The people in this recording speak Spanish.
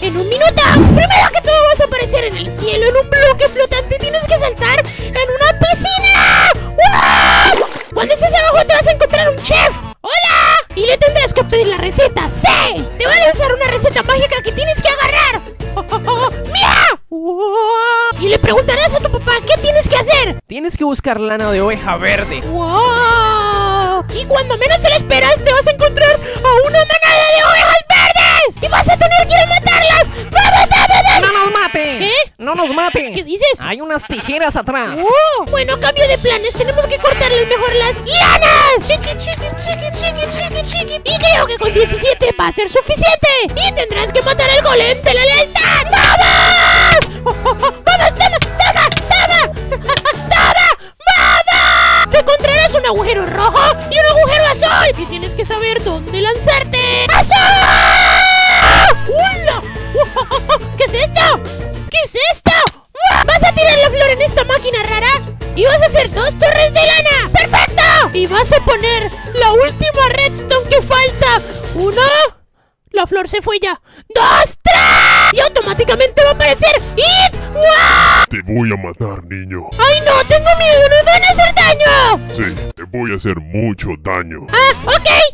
En un minuto. Primero que todo vas a aparecer en el cielo en un bloque flotante. Tienes que saltar en una piscina. ¡Wow! Cuando estés abajo te vas a encontrar un chef. ¡Hola! Y le tendrás que pedir la receta. ¡Sí! Te va a lanzar una receta mágica que tienes que agarrar. ¡Mira! Y le preguntarás a tu papá qué tienes que hacer. Tienes que buscar lana de oveja verde. ¡Wow! Y cuando menos se lo esperas, te vas ¡No nos mates! ¿Qué dices? Hay unas tijeras atrás. ¡Oh! Bueno, cambio de planes. Tenemos que cortarles mejor las lanas. Chiqui, chiqui, chiqui, chiqui, chiqui, chiqui. Y creo que con 17 va a ser suficiente. Y tendrás que matar al golem de la lealtad. ¡Vamos! ¡Vamos, toma, toma, toma! ¡Toma! ¡Vamos! Te encontrarás un agujero rojo y un agujero azul. Y tienes que saber dónde lanzarte. Vas a poner la última redstone que falta. Uno. La flor se fue ya. ¡Dos! ¡Tres! Y automáticamente va a aparecer ¡It! ¡Wow! Te voy a matar, niño. ¡Ay no! ¡Tengo miedo! ¡Nos van a hacer daño! Sí, te voy a hacer mucho daño. ¡Ah! ¡Ok!